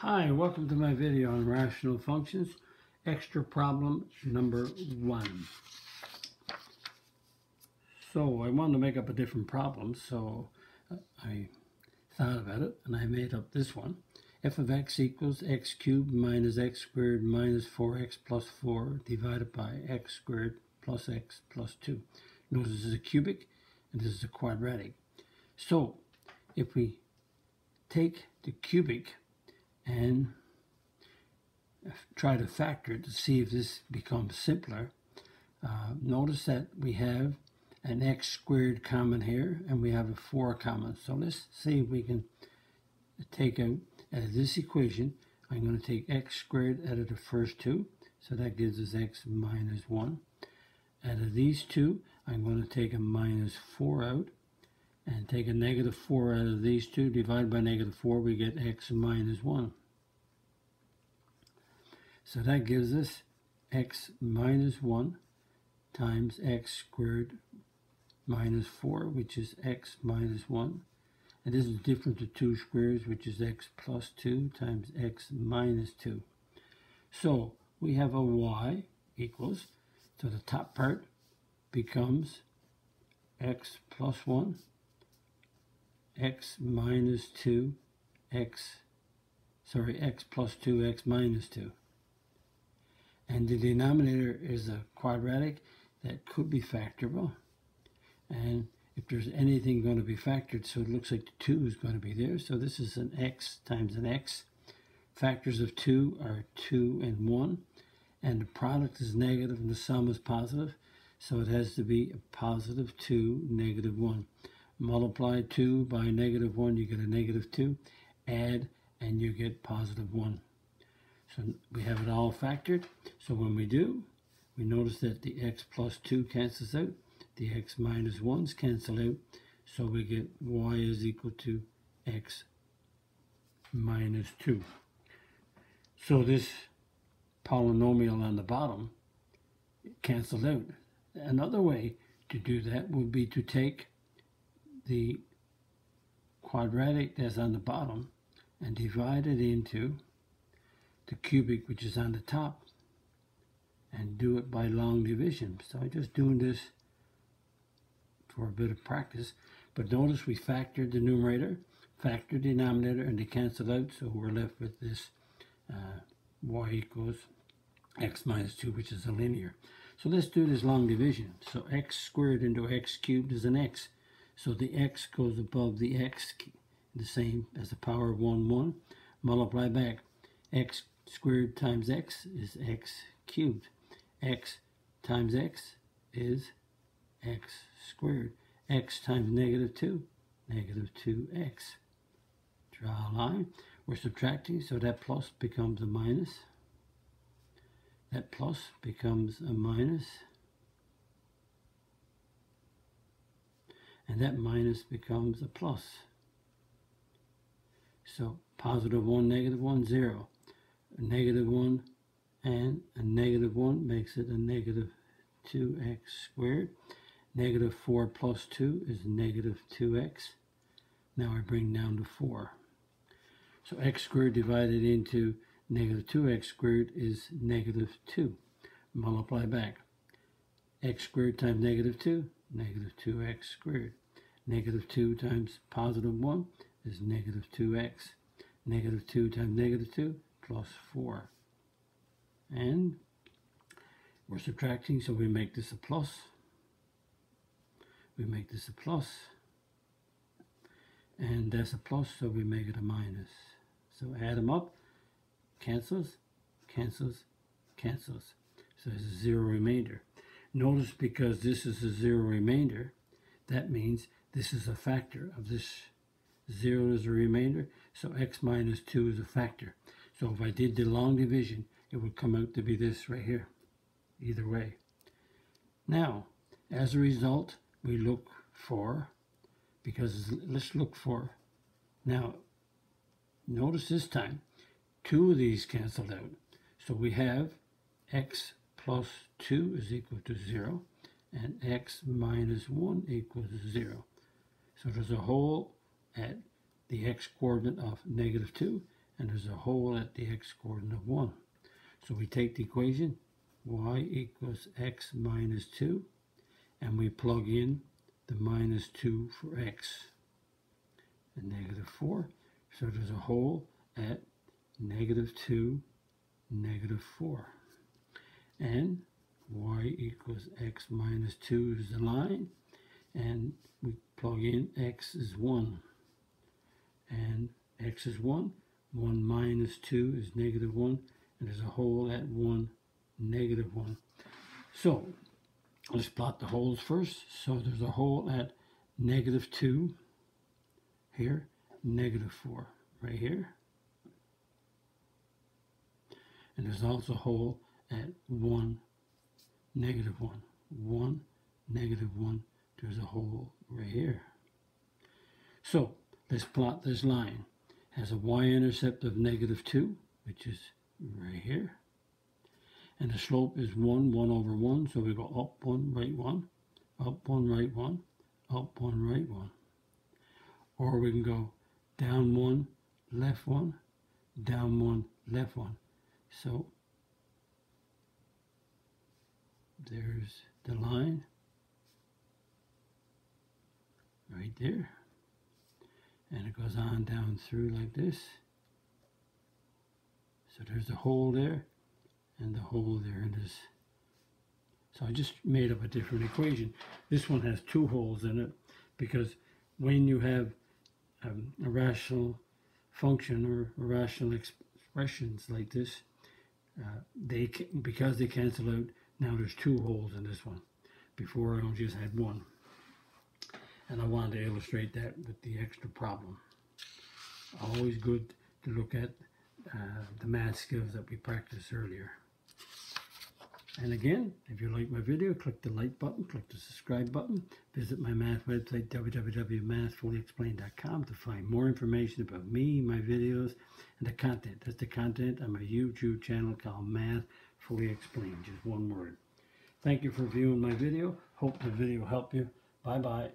Hi, welcome to my video on rational functions. Extra problem number one. So I wanted to make up a different problem, so uh, I thought about it and I made up this one. f of x equals x cubed minus x squared minus 4x plus 4 divided by x squared plus x plus 2. Notice this is a cubic and this is a quadratic. So if we take the cubic and try to factor it to see if this becomes simpler. Uh, notice that we have an x squared common here and we have a 4 common. So let's see if we can take out, this equation, I'm going to take x squared out of the first two. So that gives us x minus 1. Out of these two, I'm going to take a minus 4 out and take a negative 4 out of these two, divide by negative 4, we get x minus 1. So that gives us x minus 1 times x squared minus 4, which is x minus 1. And this is different to 2 squares, which is x plus 2 times x minus 2. So we have a y equals, so the top part becomes x plus 1 x minus 2 x sorry x plus 2 x minus 2 and the denominator is a quadratic that could be factorable. And if there's anything going to be factored so it looks like the 2 is going to be there. So this is an x times an x. Factors of 2 are 2 and 1 and the product is negative and the sum is positive. So it has to be a positive 2 negative 1 multiply 2 by negative 1, you get a negative 2. Add, and you get positive 1. So we have it all factored. So when we do, we notice that the x plus 2 cancels out. The x minus 1s cancel out. So we get y is equal to x minus 2. So this polynomial on the bottom canceled out. Another way to do that would be to take the quadratic that's on the bottom and divide it into the cubic which is on the top and do it by long division. So I'm just doing this for a bit of practice. But notice we factored the numerator, factored the denominator, and they cancel out. So we're left with this uh, y equals x minus 2, which is a linear. So let's do this long division. So x squared into x cubed is an x. So the x goes above the x, the same as the power of 1, 1. Multiply back. x squared times x is x cubed. x times x is x squared. x times negative 2, negative 2x. Draw a line. We're subtracting, so that plus becomes a minus. That plus becomes a minus. And that minus becomes a plus. So positive 1, negative 1, 0. A negative 1 and a negative 1 makes it a negative 2x squared. Negative 4 plus 2 is negative 2x. Now I bring down to 4. So x squared divided into negative 2x squared is negative 2. Multiply back. x squared times negative 2 negative 2x squared. Negative 2 times positive 1 is negative 2x. Negative 2 times negative 2 plus 4. And we're subtracting, so we make this a plus. We make this a plus. And that's a plus, so we make it a minus. So add them up, cancels, cancels, cancels. So there's a zero remainder. Notice because this is a zero remainder, that means this is a factor of this. Zero is a remainder, so x minus 2 is a factor. So if I did the long division, it would come out to be this right here, either way. Now, as a result, we look for, because let's look for, now, notice this time, two of these canceled out. So we have x plus 2 is equal to 0 and x minus 1 equals 0. So there's a hole at the x coordinate of negative 2 and there's a hole at the x coordinate of 1. So we take the equation y equals x minus 2 and we plug in the minus 2 for x and negative 4. So there's a hole at negative 2, negative 4. And y equals x minus 2 is the line. And we plug in x is 1 and x is 1 1 minus 2 is negative 1 and there's a hole at 1 negative 1 so let's plot the holes first. So there's a hole at negative 2 here negative 4 right here. And there's also a hole at 1 negative 1 1 negative 1 there's a hole right here. So let's plot this line has a y-intercept of negative 2 which is right here. And the slope is 1 1 over 1 so we go up 1 right 1 up 1 right 1 up 1 right 1 or we can go down 1 left 1 down 1 left 1 so there's the line. Right there. And it goes on down through like this. So there's a hole there and the hole there and this. So I just made up a different equation. This one has two holes in it because when you have um, a rational function or rational expressions like this uh, they because they cancel out now there's two holes in this one before I only just had one and I wanted to illustrate that with the extra problem. Always good to look at uh, the math skills that we practiced earlier. And again, if you like my video, click the like button, click the subscribe button. Visit my math website, www.mathfullyexplained.com to find more information about me, my videos, and the content. That's the content on my YouTube channel called Math Fully Explained, just one word. Thank you for viewing my video. Hope the video helped you. Bye-bye.